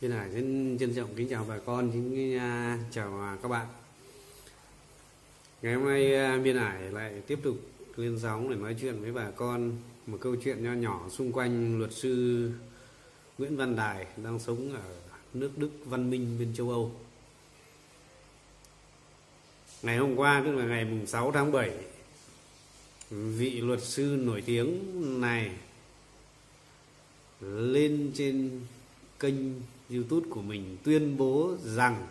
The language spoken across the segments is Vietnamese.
Biên Hải xin trân trọng kính chào bà con, kính à, chào à, các bạn. Ngày hôm nay à, Biên Hải lại tiếp tục lên sóng để nói chuyện với bà con một câu chuyện nho nhỏ xung quanh luật sư Nguyễn Văn Đài đang sống ở nước Đức văn minh bên châu Âu. Ngày hôm qua tức là ngày mùng 6 tháng 7 vị luật sư nổi tiếng này lên trên kênh YouTube của mình tuyên bố rằng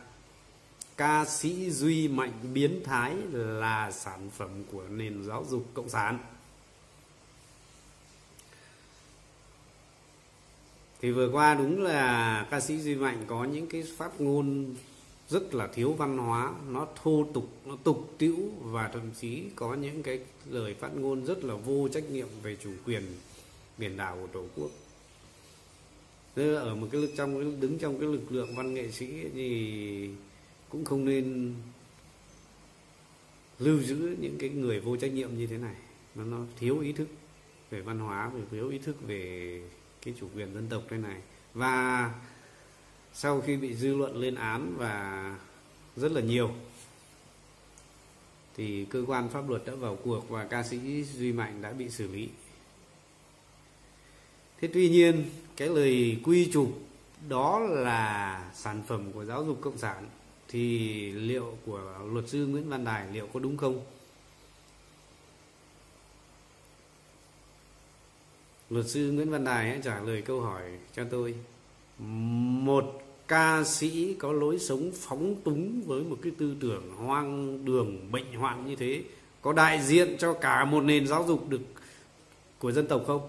ca sĩ Duy Mạnh biến thái là sản phẩm của nền giáo dục cộng sản. Thì vừa qua đúng là ca sĩ Duy Mạnh có những cái phát ngôn rất là thiếu văn hóa, nó thô tục, nó tục tĩu và thậm chí có những cái lời phát ngôn rất là vô trách nhiệm về chủ quyền biển đảo của Tổ quốc Thế ở một cái lực, trong cái, đứng trong cái lực lượng văn nghệ sĩ thì cũng không nên lưu giữ những cái người vô trách nhiệm như thế này. Nó nó thiếu ý thức về văn hóa, về, thiếu ý thức về cái chủ quyền dân tộc thế này. Và sau khi bị dư luận lên án và rất là nhiều, thì cơ quan pháp luật đã vào cuộc và ca sĩ Duy Mạnh đã bị xử lý thế tuy nhiên, cái lời quy chụp đó là sản phẩm của giáo dục cộng sản, thì liệu của luật sư Nguyễn Văn Đài liệu có đúng không? Luật sư Nguyễn Văn Đài hãy trả lời câu hỏi cho tôi. Một ca sĩ có lối sống phóng túng với một cái tư tưởng hoang đường, bệnh hoạn như thế, có đại diện cho cả một nền giáo dục được, của dân tộc không?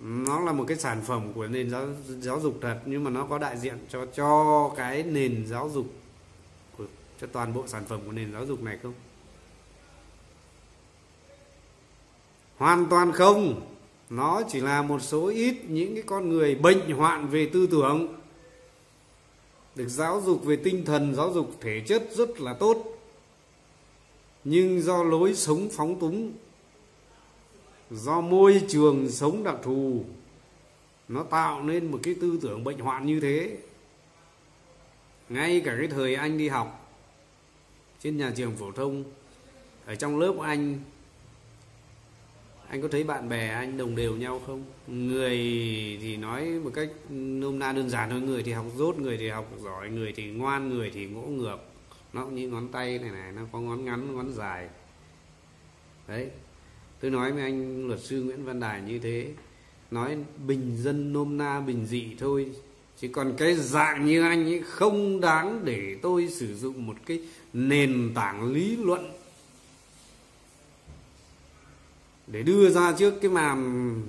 Nó là một cái sản phẩm của nền giáo, giáo dục thật nhưng mà nó có đại diện cho cho cái nền giáo dục của cho toàn bộ sản phẩm của nền giáo dục này không? Hoàn toàn không. Nó chỉ là một số ít những cái con người bệnh hoạn về tư tưởng được giáo dục về tinh thần giáo dục thể chất rất là tốt nhưng do lối sống phóng túng do môi trường sống đặc thù, nó tạo nên một cái tư tưởng bệnh hoạn như thế. Ngay cả cái thời anh đi học trên nhà trường phổ thông, ở trong lớp của anh anh có thấy bạn bè anh đồng đều nhau không? Người thì nói một cách nôm na đơn giản thôi, người thì học dốt người thì học giỏi, người thì ngoan, người thì ngỗ ngược. Nó cũng như ngón tay này này, nó có ngón ngắn, ngón dài. Đấy tôi nói với anh luật sư Nguyễn Văn Đài như thế, nói bình dân nôm na bình dị thôi. Chỉ còn cái dạng như anh ấy không đáng để tôi sử dụng một cái nền tảng lý luận để đưa ra trước cái màn,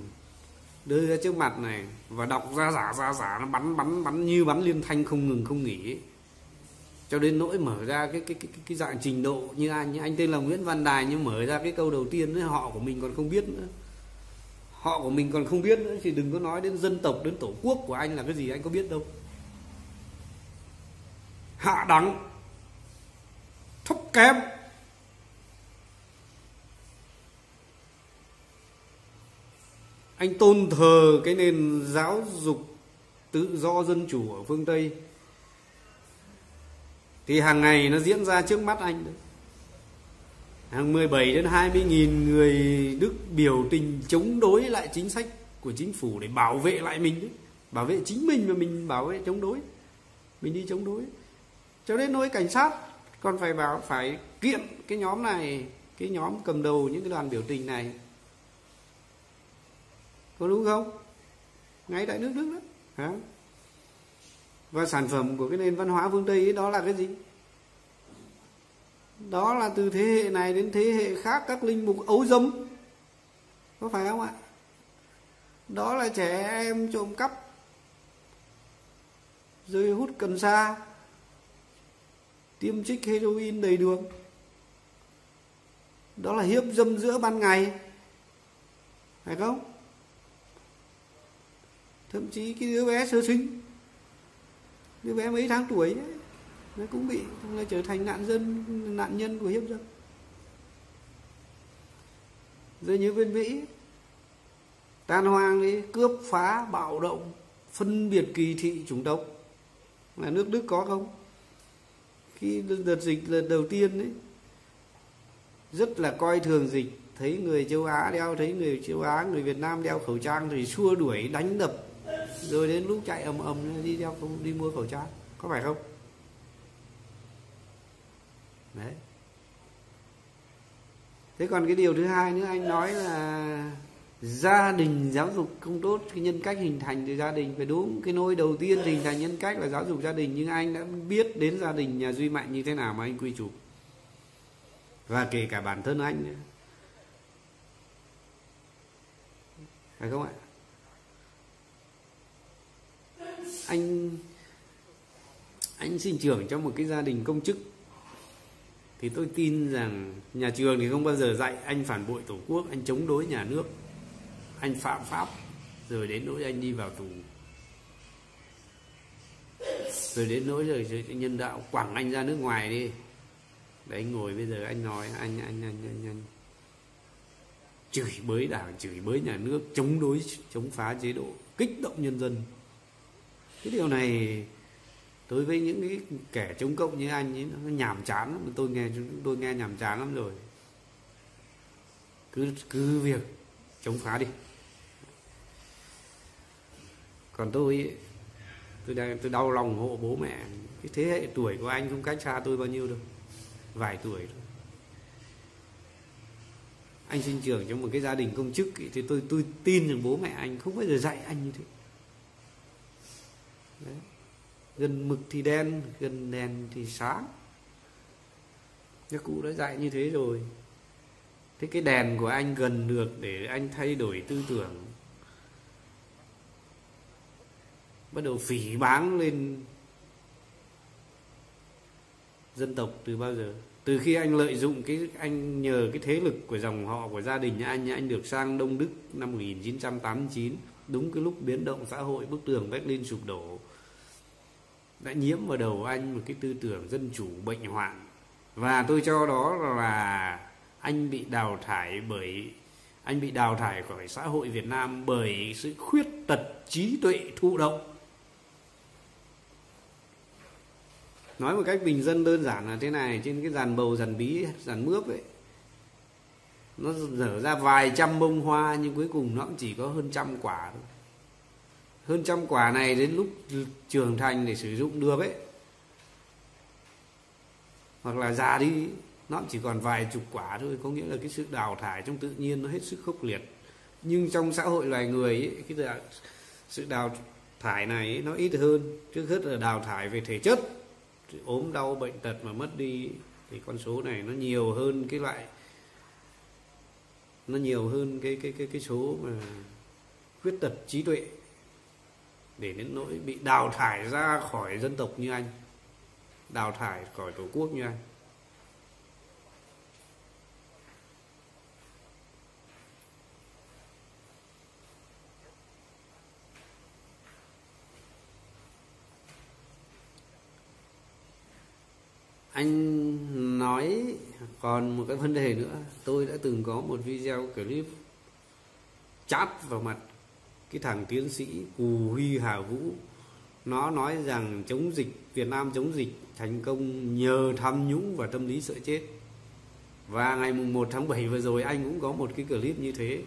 đưa ra trước mặt này và đọc ra giả ra giả, nó bắn bắn bắn như bắn liên thanh không ngừng không nghỉ ấy cho đến nỗi mở ra cái cái cái cái dạng trình độ như anh như anh tên là Nguyễn Văn Đài nhưng mở ra cái câu đầu tiên ấy, họ của mình còn không biết nữa. Họ của mình còn không biết nữa thì đừng có nói đến dân tộc đến tổ quốc của anh là cái gì anh có biết đâu. Hạ đẳng thấp kém. Anh tôn thờ cái nền giáo dục tự do dân chủ ở phương Tây thì hàng ngày nó diễn ra trước mắt anh đấy. Hàng 17 đến 20 nghìn người Đức biểu tình chống đối lại chính sách của chính phủ để bảo vệ lại mình đấy. bảo vệ chính mình mà mình bảo vệ chống đối. Mình đi chống đối. Cho đến nỗi cảnh sát còn phải bảo, phải kiện cái nhóm này, cái nhóm cầm đầu những cái đoàn biểu tình này. Có đúng không? Ngay tại nước Đức đó. Hả? Và sản phẩm của cái nền văn hóa phương tây ấy, đó là cái gì? Đó là từ thế hệ này đến thế hệ khác các linh mục ấu dâm. Có phải không ạ? Đó là trẻ em trộm cắp rồi hút cần sa tiêm trích heroin đầy đường. Đó là hiếp dâm giữa ban ngày phải không? Thậm chí cái đứa bé sơ sinh đứa bé mấy tháng tuổi ấy, nó cũng bị nó trở thành nạn dân, nạn nhân của hiếp dâm. Rồi như bên mỹ, tan hoang đi, cướp phá, bạo động, phân biệt kỳ thị, chủng tộc. Là nước đức có không? Khi đợt dịch lần đầu tiên đấy rất là coi thường dịch. Thấy người châu Á đeo, thấy người châu Á, người Việt Nam đeo khẩu trang thì xua đuổi, đánh đập. Rồi đến lúc chạy ầm ầm đi đeo không đi mua khẩu trang. Có phải không? Đấy. Thế còn cái điều thứ hai nữa anh nói là gia đình giáo dục không tốt, cái nhân cách hình thành từ gia đình phải đúng. Cái nôi đầu tiên hình thành nhân cách là giáo dục gia đình, nhưng anh đã biết đến gia đình nhà duy mạnh như thế nào mà anh quy chụp. Và kể cả bản thân anh nữa. Phải không ạ? Anh anh sinh trưởng trong một cái gia đình công chức thì tôi tin rằng nhà trường thì không bao giờ dạy anh phản bội tổ quốc anh chống đối nhà nước. Anh phạm pháp rồi đến nỗi anh đi vào tù. Rồi đến nỗi rồi nhân đạo quẳng anh ra nước ngoài đi. Đấy anh ngồi bây giờ anh nói anh anh anh anh, anh chửi bới đảng chửi bới nhà nước chống đối chống phá chế độ kích động nhân dân. Cái điều này đối với những cái kẻ chống cộng như anh ấy, nó nhàm chán lắm. Tôi nghe tôi nghe nhàm chán lắm rồi. Cứ cứ việc chống phá đi. Còn tôi tôi đang, tôi đau lòng hộ bố mẹ. Cái thế hệ tuổi của anh không cách xa tôi bao nhiêu đâu. Vài tuổi thôi. Anh sinh trưởng trong một cái gia đình công chức thì tôi tôi tin rằng bố mẹ anh không bao giờ dạy anh như thế. Đấy gần mực thì đen, gần đèn thì sáng. Các cụ đã dạy như thế rồi. Thế cái đèn của anh gần được để anh thay đổi tư tưởng. Bắt đầu phỉ báng lên dân tộc từ bao giờ? Từ khi anh lợi dụng cái, anh nhờ cái thế lực của dòng họ, của gia đình anh anh được sang Đông Đức năm 1989 đúng cái lúc biến động xã hội, bức tường Berlin sụp đổ đã nhiễm vào đầu anh một cái tư tưởng dân chủ bệnh hoạn. Và tôi cho đó là anh bị đào thải bởi, anh bị đào thải khỏi xã hội Việt Nam bởi sự khuyết tật trí tuệ thụ động. Nói một cách bình dân đơn giản là thế này, trên cái dàn bầu, dàn bí, dàn mướp ấy, nó nở ra vài trăm bông hoa nhưng cuối cùng nó cũng chỉ có hơn trăm quả thôi hơn trăm quả này đến lúc trưởng thành để sử dụng được ấy. Hoặc là già đi nó chỉ còn vài chục quả thôi có nghĩa là cái sự đào thải trong tự nhiên nó hết sức khốc liệt. Nhưng trong xã hội loài người ấy, cái sự đào thải này ấy, nó ít hơn. Trước hết là đào thải về thể chất ốm đau bệnh tật mà mất đi thì con số này nó nhiều hơn cái loại nó nhiều hơn cái cái cái cái số mà khuyết tật trí tuệ để đến nỗi bị đào thải ra khỏi dân tộc như anh, đào thải khỏi tổ quốc như anh. Anh nói còn một cái vấn đề nữa. Tôi đã từng có một video clip chát vào mặt cái thằng tiến sĩ Cù Huy Hà Vũ, nó nói rằng chống dịch, Việt Nam chống dịch thành công nhờ tham nhũng và tâm lý sợ chết. Và ngày mùng 1 tháng 7 vừa rồi anh cũng có một cái clip như thế.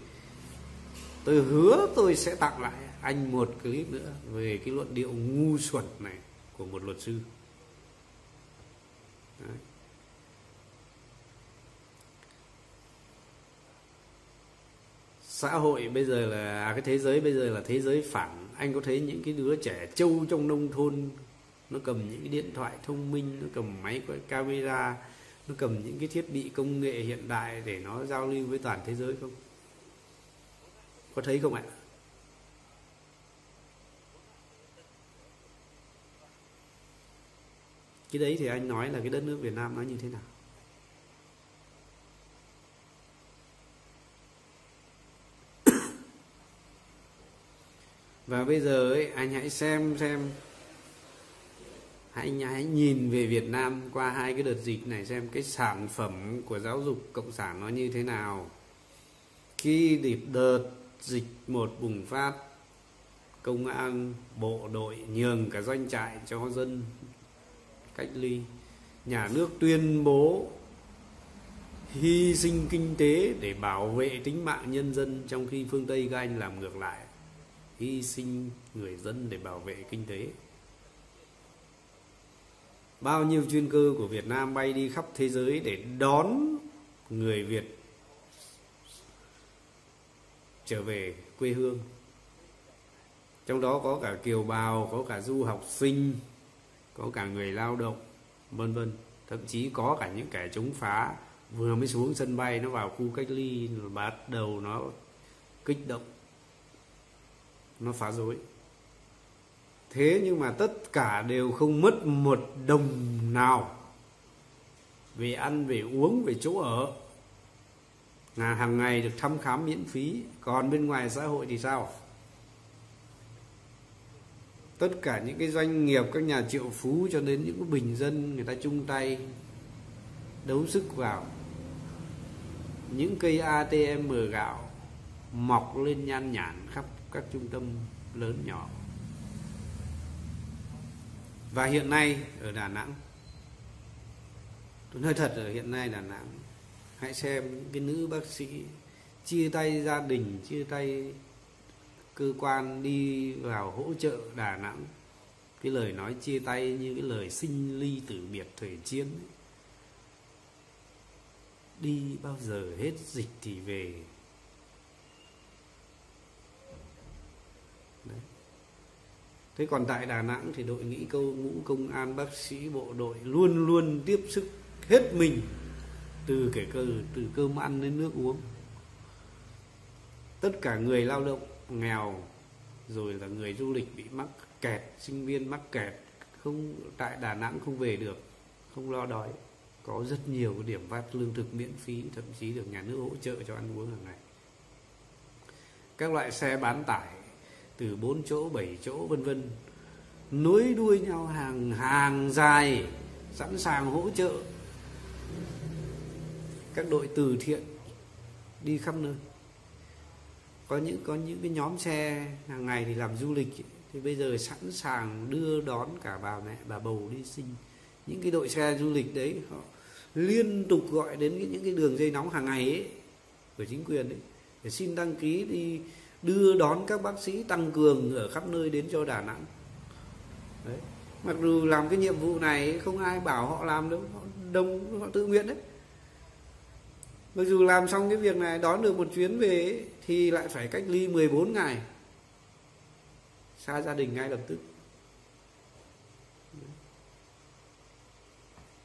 Tôi hứa tôi sẽ tặng lại anh một clip nữa về cái luận điệu ngu xuẩn này của một luật sư. Đấy. Xã hội bây giờ là à, cái thế giới bây giờ là thế giới phẳng. Anh có thấy những cái đứa trẻ trâu trong nông thôn nó cầm những cái điện thoại thông minh nó cầm máy quay camera nó cầm những cái thiết bị công nghệ hiện đại để nó giao lưu với toàn thế giới không? Có thấy không ạ? Cái đấy thì anh nói là cái đất nước Việt Nam nó như thế nào? Và bây giờ ấy, anh hãy xem xem. Hãy hãy nhìn về Việt Nam qua hai cái đợt dịch này xem cái sản phẩm của giáo dục cộng sản nó như thế nào. Khi đợt dịch một bùng phát, công an, bộ đội nhường cả doanh trại cho dân cách ly. Nhà nước tuyên bố hy sinh kinh tế để bảo vệ tính mạng nhân dân, trong khi phương tây các anh làm ngược lại hy sinh người dân để bảo vệ kinh tế. Bao nhiêu chuyên cơ của Việt Nam bay đi khắp thế giới để đón người Việt trở về quê hương. Trong đó có cả kiều bào, có cả du học sinh, có cả người lao động, vân vân. Thậm chí có cả những kẻ chống phá vừa mới xuống sân bay, nó vào khu cách ly bắt đầu nó kích động nó phá rối. Thế nhưng mà tất cả đều không mất một đồng nào về ăn về uống về chỗ ở. Là hàng ngày được thăm khám miễn phí, còn bên ngoài xã hội thì sao? Tất cả những cái doanh nghiệp, các nhà triệu phú cho đến những cái bình dân, người ta chung tay đấu sức vào. Những cây ATM gạo mọc lên nhan nhản các trung tâm lớn nhỏ và hiện nay ở Đà Nẵng, tôi nói thật ở hiện nay Đà Nẵng, hãy xem cái nữ bác sĩ chia tay gia đình, chia tay cơ quan đi vào hỗ trợ Đà Nẵng, cái lời nói chia tay như cái lời sinh ly tử biệt thời chiến ấy. đi bao giờ hết dịch thì về Đấy. thế còn tại Đà Nẵng thì đội nghĩ câu ngũ công an, bác sĩ, bộ đội luôn luôn tiếp sức hết mình từ kể cơ, từ cơm ăn đến nước uống tất cả người lao động nghèo, rồi là người du lịch bị mắc kẹt, sinh viên mắc kẹt, không, tại Đà Nẵng không về được, không lo đói, có rất nhiều điểm phát lương thực miễn phí, thậm chí được nhà nước hỗ trợ cho ăn uống hàng ngày các loại xe bán tải từ 4 chỗ 7 chỗ, vân vân. Nối đuôi nhau hàng hàng dài, sẵn sàng hỗ trợ. Các đội từ thiện đi khắp nơi. Có những có những cái nhóm xe hàng ngày thì làm du lịch, thì bây giờ sẵn sàng đưa đón cả bà mẹ, bà bầu đi sinh những cái đội xe du lịch đấy, họ liên tục gọi đến những cái đường dây nóng hàng ngày ấy, của chính quyền ấy, để xin đăng ký đi đưa đón các bác sĩ tăng cường ở khắp nơi đến cho Đà Nẵng. Đấy. mặc dù làm cái nhiệm vụ này, không ai bảo họ làm đâu, họ đông, họ tự nguyện đấy. Mặc dù làm xong cái việc này, đón được một chuyến về thì lại phải cách ly 14 ngày. Xa gia đình ngay lập tức.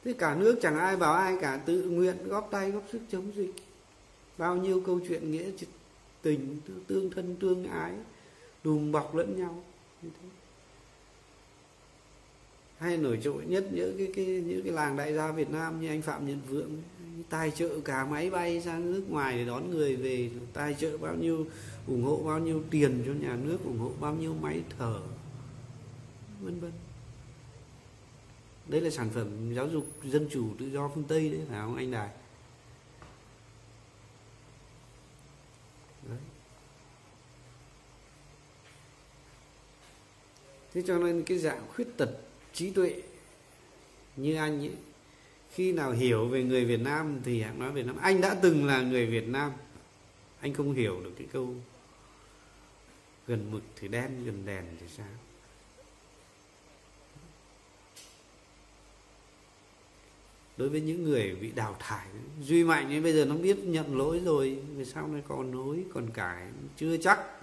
Thế cả nước chẳng ai bảo ai cả, tự nguyện góp tay, góp sức chống dịch. Bao nhiêu câu chuyện nghĩa tình tương thân tương ái đùm bọc lẫn nhau như thế. Hay nổi trội nhất những cái, cái những cái làng đại gia Việt Nam như anh Phạm Nhật Vượng tài trợ cả máy bay sang nước ngoài để đón người về tài trợ bao nhiêu ủng hộ bao nhiêu tiền cho nhà nước ủng hộ bao nhiêu máy thở vân vân. Đấy là sản phẩm giáo dục dân chủ tự do phương tây đấy phải không anh đài đấy thế cho nên cái dạng khuyết tật trí tuệ như anh ấy, khi nào hiểu về người Việt Nam thì hãy nói Việt Nam. Anh đã từng là người Việt Nam, anh không hiểu được cái câu gần mực thì đen, gần đèn thì sao. Đối với những người bị đào thải, duy mạnh ấy bây giờ nó biết nhận lỗi rồi về sau này còn nối, còn cải chưa chắc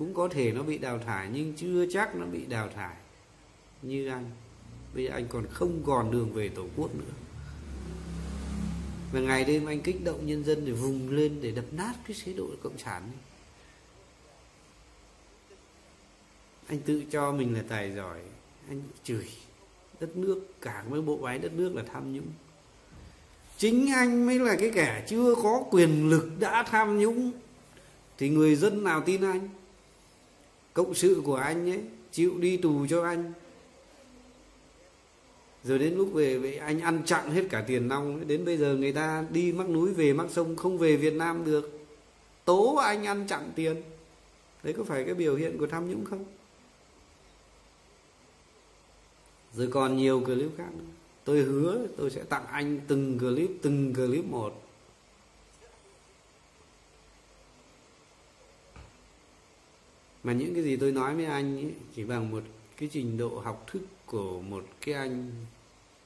cũng có thể nó bị đào thải, nhưng chưa chắc nó bị đào thải như anh. Bây giờ anh còn không còn đường về tổ quốc nữa. Và ngày đêm anh kích động nhân dân để vùng lên, để đập nát cái chế độ cộng sản này. anh tự cho mình là tài giỏi, anh chửi đất nước, cả mấy bộ máy đất nước là tham nhũng. Chính anh mới là cái kẻ chưa có quyền lực đã tham nhũng. Thì người dân nào tin anh? Cộng sự của anh ấy, chịu đi tù cho anh. Rồi đến lúc về vậy anh ăn chặn hết cả tiền nong đến bây giờ người ta đi mắc núi về mắc sông không về Việt Nam được. Tố anh ăn chặn tiền. Đấy có phải cái biểu hiện của tham nhũng không? Rồi còn nhiều clip khác nữa. Tôi hứa tôi sẽ tặng anh từng clip từng clip một. Mà những cái gì tôi nói với anh ấy, chỉ bằng một cái trình độ học thức của một cái anh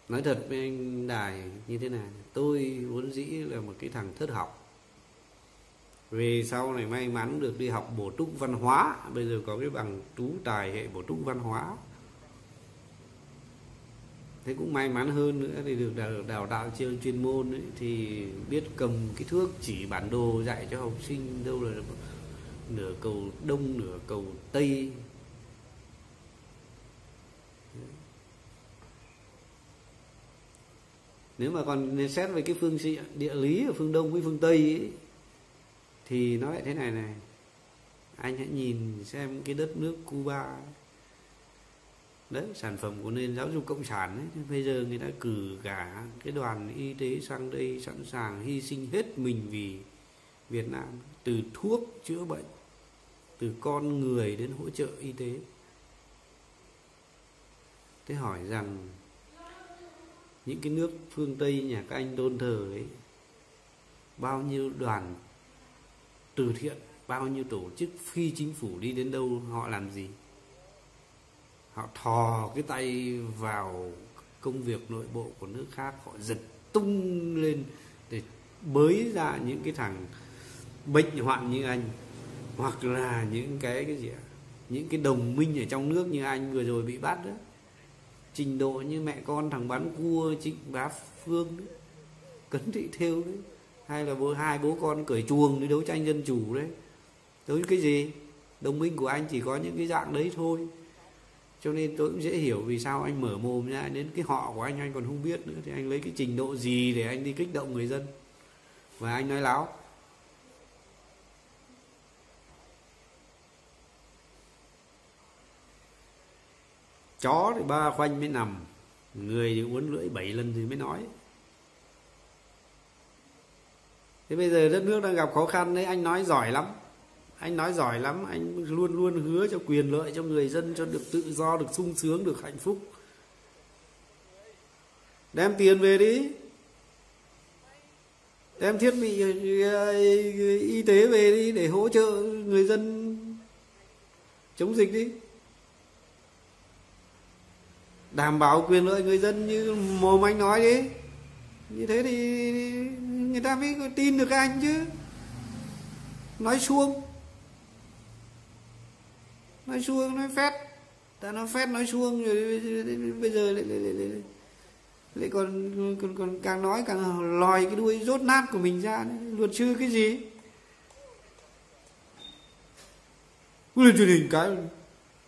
nói thật với anh đài như thế này tôi vốn dĩ là một cái thằng thất học. Về sau này may mắn được đi học bổ túc văn hóa bây giờ có cái bằng tú tài hệ bổ túc văn hóa. Thế cũng may mắn hơn nữa thì được đào, đào tạo chuyên chuyên môn ấy, thì biết cầm cái thước chỉ bản đồ dạy cho học sinh đâu là nửa cầu đông nửa cầu tây. Nếu mà còn xét về cái phương địa lý ở phương đông với phương tây ấy, thì nó lại thế này này. Anh hãy nhìn xem cái đất nước cuba ấy. đấy sản phẩm của nền giáo dục cộng sản ấy. Bây giờ người ta cử cả cái đoàn y tế sang đây sẵn sàng hy sinh hết mình vì việt nam từ thuốc chữa bệnh từ con người đến hỗ trợ y tế. Thế hỏi rằng, những cái nước phương tây, nhà các anh tôn thờ ấy, bao nhiêu đoàn từ thiện, bao nhiêu tổ chức, phi chính phủ đi đến đâu, họ làm gì? Họ thò cái tay vào công việc nội bộ của nước khác, họ giật tung lên để bới ra những cái thằng bệnh hoạn như anh hoặc là những cái cái gì ạ? Những cái đồng minh ở trong nước như anh vừa rồi bị bắt đó. Trình độ như mẹ con thằng bán cua, trịnh bá phương đấy. Cấn thị thêu đấy. Hay là bố, hai bố con cởi chuồng đi đấu tranh dân chủ đấy. Đấu cái gì? Đồng minh của anh chỉ có những cái dạng đấy thôi. Cho nên tôi cũng dễ hiểu vì sao anh mở mồm ra đến cái họ của anh anh còn không biết nữa. Thì anh lấy cái trình độ gì để anh đi kích động người dân? Và anh nói láo. Chó thì ba khoanh mới nằm, người thì uốn lưỡi bảy lần thì mới nói. Thế bây giờ đất nước đang gặp khó khăn đấy, anh nói giỏi lắm. Anh nói giỏi lắm, anh luôn luôn hứa cho quyền lợi cho người dân, cho được tự do, được sung sướng, được hạnh phúc. Đem tiền về đi. Đem thiết bị, y tế về đi để hỗ trợ người dân chống dịch đi đảm bảo quyền lợi người dân như mồm anh nói đi. Như thế thì người ta mới tin được anh chứ. Nói suông nói suông nói phét. Ta nói phét nói suông rồi bây giờ lại, lại, lại, lại, lại còn, còn còn càng nói càng lòi cái đuôi rốt nát của mình ra. Đấy. luật sư cái gì? Lên truyền hình cái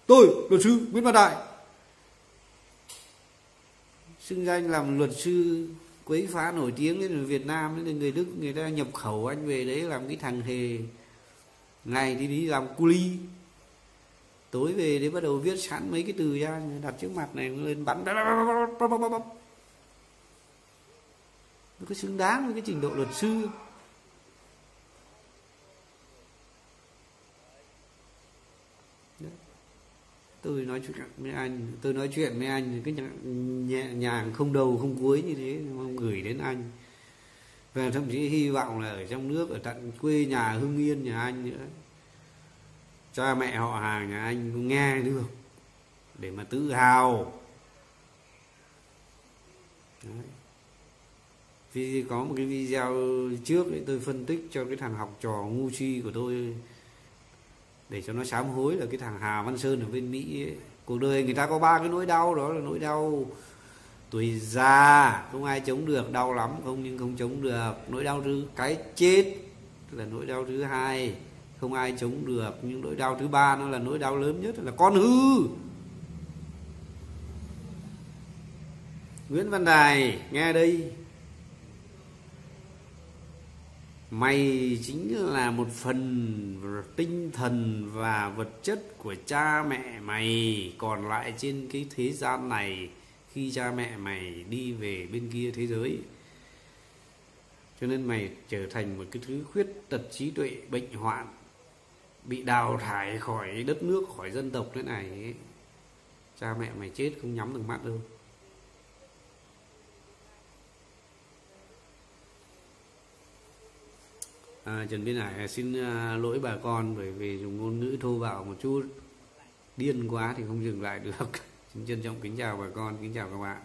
tôi luật sư nguyễn văn đại xưng danh làm luật sư quấy phá nổi tiếng đến Việt Nam ấy, người Đức người ta nhập khẩu anh về đấy làm cái thằng hề. Ngày thì đi làm cu ly. Tối về đấy bắt đầu viết sẵn mấy cái từ ra đặt trước mặt này lên bắn nó có xứng đáng với cái trình độ luật sư. Tôi nói chuyện với anh tôi nói chuyện với anh cái nhẹ nhàng không đầu không cuối như thế mong gửi đến anh. Và thậm chí hy vọng là ở trong nước ở tận quê nhà hưng yên nhà anh nữa cha mẹ họ hàng nhà anh cũng nghe được để mà tự hào. Đấy. vì có một cái video trước ấy, tôi phân tích cho cái thằng học trò ngu chi của tôi để cho nó sám hối là cái thằng Hà Văn Sơn ở bên Mỹ ấy. cuộc đời người ta có ba cái nỗi đau, đó là nỗi đau tuổi già, không ai chống được, đau lắm, không nhưng không chống được. Nỗi đau thứ, cái chết là nỗi đau thứ hai, không ai chống được. Nhưng nỗi đau thứ ba nó là nỗi đau lớn nhất là con hư. Nguyễn Văn Đài, nghe đây mày chính là một phần tinh thần và vật chất của cha mẹ mày còn lại trên cái thế gian này, khi cha mẹ mày đi về bên kia thế giới, cho nên mày trở thành một cái thứ khuyết tật trí tuệ bệnh hoạn, bị đào thải khỏi đất nước, khỏi dân tộc thế này ấy. cha mẹ mày chết không nhắm được mắt đâu à, Trần Biên Hải xin à, lỗi bà con bởi vì dùng ngôn ngữ thô bạo một chút. Điên quá thì không dừng lại được. Xin trân trọng kính chào bà con kính chào các bạn.